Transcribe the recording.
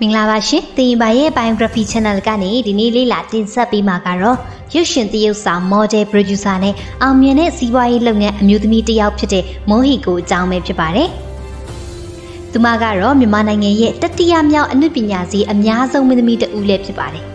မင်္ဂလာပါရှင်။တင်ပါရဲ့ biography channel ကနေဒီနေ့လေးလာတင်ဆက်ပေးမှာကတော့ရုပ်ရှင်သရုပ်ဆောင် model producer နဲ့အောင်မြင်တဲ့စီးပွားရေးလုပ်ငန်းအမျိုးသမီးတစ်ယောက်ဖြစ်တဲ့မိုဟီကိုအကြောင်းပဲဖြစ်ပါတယ်။သူမကတော့မြန်မာနိုင်ငံရဲ့တတိယမြောက်အနုပညာစီအများဆုံးမင်းသမီးတစ်ဦးလည်းဖြစ်ပါတယ်